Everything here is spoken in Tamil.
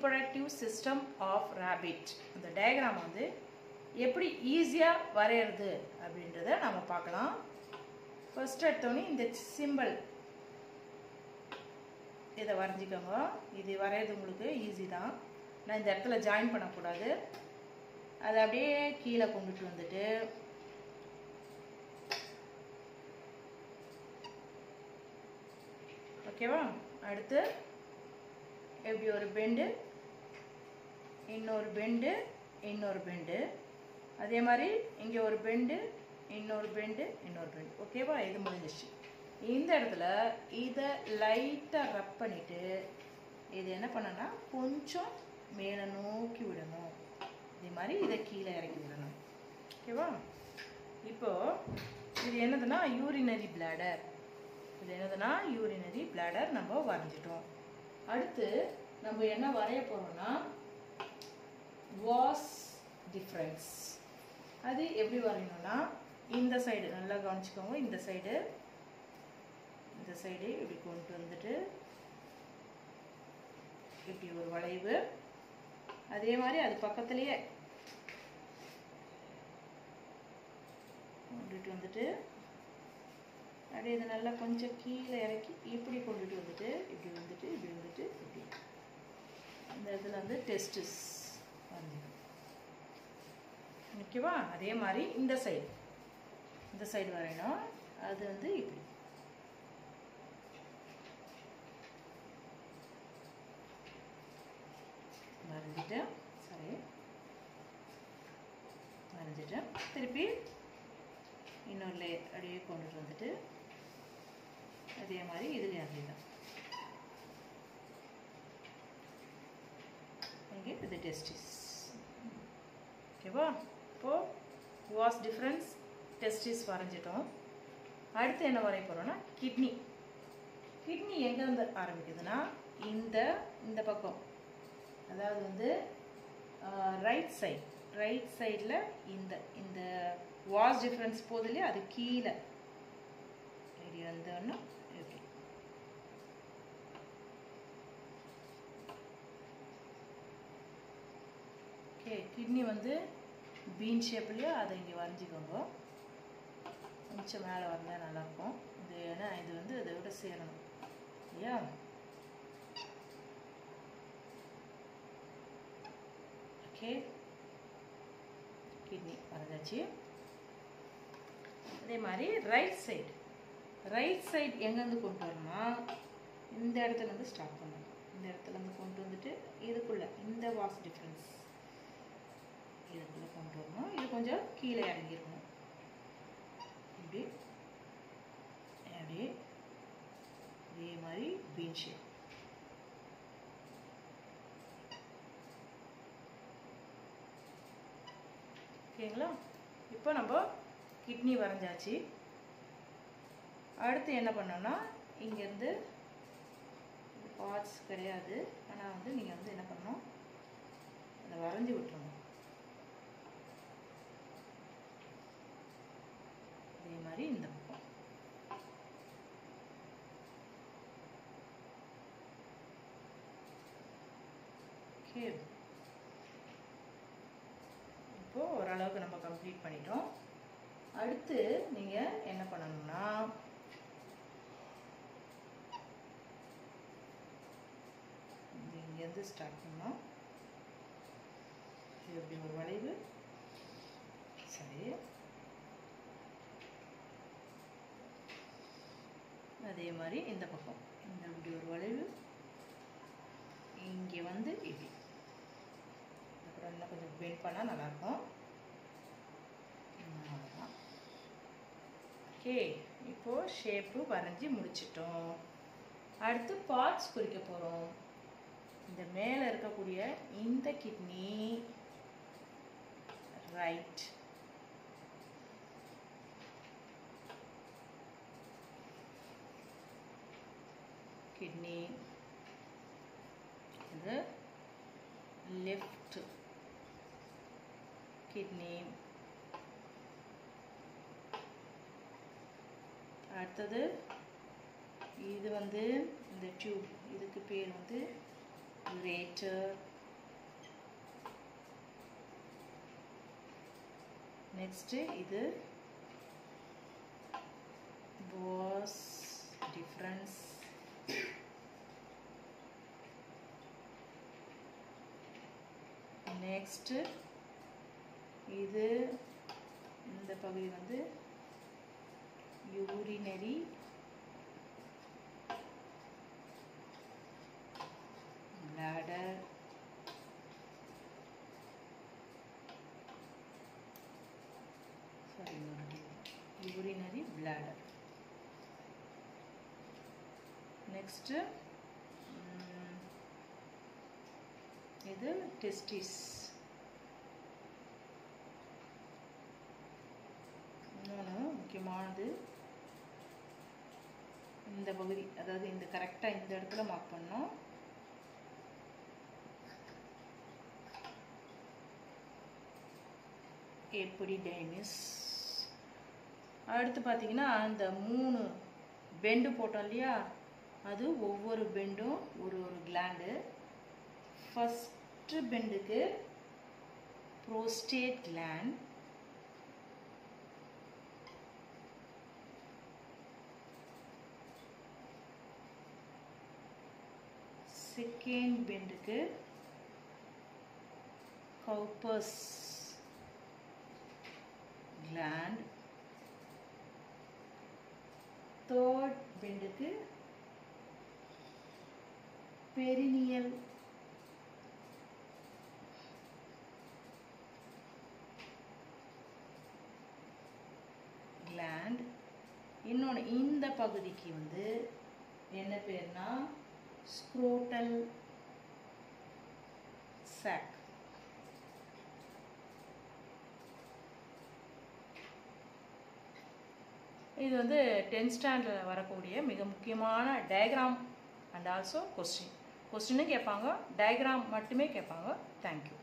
ரீப்ரொடக்டிவ் சிஸ்டம் ஆஃப் ரேபிட் அந்த டயக்ராம் வந்து எப்படி ஈஸியாக வரைகிறது அப்படின்றத நம்ம பார்க்கலாம். ஃபர்ஸ்ட் எடுத்தோடனே இந்த சிம்பிள் இதை வரைஞ்சிக்கோங்க. இது வரைகிறது உங்களுக்கு ஈஸி தான். நான் இந்த இடத்துல ஜாயின் பண்ணக்கூடாது. அதை அப்படியே கீழே கொண்டுட்டு வந்துட்டு ஓகேவா அடுத்து எப்படி ஒரு பெண்டு இன்னொரு பெண்டு இன்னொரு பெண்டு அதே மாதிரி இங்கே ஒரு பெண்டு இன்னொரு பெண்டு இன்னொரு பெண்டு ஓகேவா இது முடிஞ்சிச்சு இந்த இடத்துல இதை லைட்டாக ரப் பண்ணிவிட்டு இது என்ன பண்ணனா கொஞ்சம் மேலே நோக்கி விடணும். இதே மாதிரி இதை கீழே இறக்கி விடணும். ஓகேவா இப்போது இது என்னதுன்னா யூரினரி பிளாடர் இது என்னதுன்னா யூரினரி பிளாடர் நம்ம வரைஞ்சிட்டோம். அடுத்து நம்ம என்ன வரைய போகிறோம்னா வாஸ் டிஃப்ரென்ஸ் அது எப்படி வரையணும்னா இந்த சைடு நல்லா கவனிச்சுக்கோங்க. இந்த சைடு இந்த சைடு இப்படி கொண்டு வந்துட்டு இப்படி ஒரு வளைவு. அதே மாதிரி அது பக்கத்துலேயே கொண்டுட்டு வந்துட்டு அப்படியே இதை நல்லா கொஞ்சம் கீழே இறக்கி இப்படி கொண்டுட்டு வந்துட்டு இப்படி வந்துட்டு இப்படி வந்துட்டு இப்படி. இந்த இதில் வந்து டெஸ்டிஸ் ஓகேவா அதே மாதிரி இந்த சைடு இந்த சைடு வரையணும். அது வந்து இப்படி. வரைஞ்சிட்டு சரி வரைஞ்சிட்டு திருப்பி இன்னொரு லேயர் அப்படியே கொண்டுட்டு வந்துட்டு அதே மாதிரி இதுலேயும் அதே தான் இங்கே இது டெஸ்டிஸ் ஓகேவா? இப்போது வாஸ் டிஃப்ரென்ஸ் டெஸ்டிஸ் வரைஞ்சிட்டோம். அடுத்து என்ன வரைய போகிறோன்னா கிட்னி. கிட்னி எங்கேருந்து ஆரம்பிக்குதுன்னா இந்த இந்த பக்கம். அதாவது வந்து ரைட் சைட் ரைட் சைடில் இந்த இந்த வாஸ் டிஃப்ரென்ஸ் போகுது அது கீழே. இப்படி வந்தோன்னா இப்படி ஓகே கிட்னி வந்து பீன் ஷேப்லேயோ அதை இங்கே வரைஞ்சிக்கோங்க. கொஞ்சம் மேலே வந்தால் நல்லாயிருக்கும். இது ஏன்னா இது வந்து அதை விட சேரணும். இல்லையா? ஓகே. கிட்னி வரைஞ்சாச்சு. அதே மாதிரி ரைட் சைடு ரைட் சைடு எங்கேருந்து கொண்டு வரணும்னா இந்த இடத்துலேருந்து ஸ்டார்ட் பண்ணணும். இந்த இடத்துலேருந்து கொண்டு வந்துட்டு இதுக்குள்ளே இந்த வாஸ் டிஃப்ரென்ஸ் இதுக்குள்ளே கொண்டு வரணும்? இது கொஞ்சம் கீழே இறங்கிருக்கணும் இப்படி அப்படியே இதே மாதிரி பீன் ஷேப் ஓகேங்களா? இப்போ நம்ம கிட்னி வரைஞ்சாச்சு. அடுத்து என்ன பண்ணோம்னா இங்கேருந்து பார்ட்ஸ் கிடையாது. ஆனால் வந்து நீங்கள் வந்து என்ன பண்ணணும்? அதை வரைஞ்சி விட்டுருங்க அதே மாதிரி இந்த பக்கம். ஓகே இப்போ ஓரளவுக்கு நம்ம கம்ப்ளீட் பண்ணிட்டோம். அடுத்து நீங்கள் என்ன பண்ணணும்னா இங்கேருந்து ஸ்டார்ட் பண்ணோம் இது அப்படி ஒரு வளைவு? சரி. அதே மாதிரி இந்த பக்கம். இந்த இப்படி ஒரு வளைவு. இங்கே வந்து இப்படி அப்புறம் இன்னும் கொஞ்சம் பெயிண்ட் பண்ணால் நல்லாயிருக்கும் அவ்வளோதான் ஓகே இப்போது ஷேப்பு வரைஞ்சி முடிச்சிட்டோம். அடுத்து பார்ட்ஸ் குறிக்க போகிறோம் இந்த மேலே இருக்கக்கூடிய இந்த கிட்னி ரைட் கிட்னி இது லெஃப்ட் கிட்னி அடுத்தது இது வந்து இந்த டியூப் இதுக்கு பேர் வந்து கிரேட்டர் நெக்ஸ்ட்டு இது நெக்ஸ்ட்டு இது இந்த பகுதி வந்து urinary bladder sorry urinary bladder next இது டெஸ்டிஸ் இன்னொன்று முக்கியமானது இந்த பகுதி. அதாவது இந்த கரெக்டாக இந்த இடத்துல மார்க் பண்ணோம் எப்படி டைமிஸ் அடுத்து பார்த்தீங்கன்னா அந்த மூணு பெண்டு போட்டோம் இல்லையா? அது ஒவ்வொரு பெண்டும் ஒரு ஒரு கிளாண்டு ஃபஸ்ட்டு பெண்டுக்கு ப்ரோஸ்டேட் கிளாண்ட் செகண்ட் பெண்டுக்கு கவுப்பஸ் gland. தேர்ட் பெண்டுக்கு பெரினியல் gland. இன்னொன்று இந்த பகுதிக்கு வந்து என்ன பேர்னா ஸ்க்ரோட்டல் sac. இது வந்து டென்த் ஸ்டாண்டர்டில் வரக்கூடிய மிக முக்கியமான டயக்ராம் அண்ட் ஆல்சோ கொஸ்டின் கொஸ்டினும் கேட்பாங்க டயக்ராம் மட்டுமே கேட்பாங்க. தேங்க்யூ